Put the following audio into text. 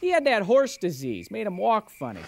He had that horse disease, made him walk funny.